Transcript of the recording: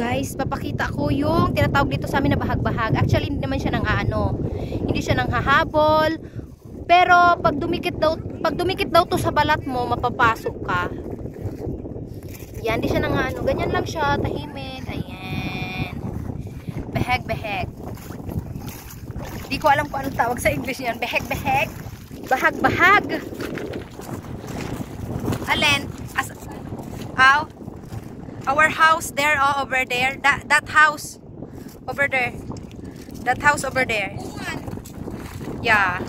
guys, papakita ko yung tinatawag dito sa amin na bahag-bahag. Actually, hindi naman siya nang ano. Hindi siya nang hahabol. Pero pag dumikit daw, pag dumikit daw to sa balat mo, mapapasok ka. Yan, hindi siya nang ano. Ganyan lang siya, tahimik. Ayan. Beheg-beheg. Hindi ko alam kung anong tawag sa English niyan. Beheg-beheg. Bahag-bahag. Alin? As, how? Our house there, oh, over there. That, that house. Over there. That house over there. Yeah.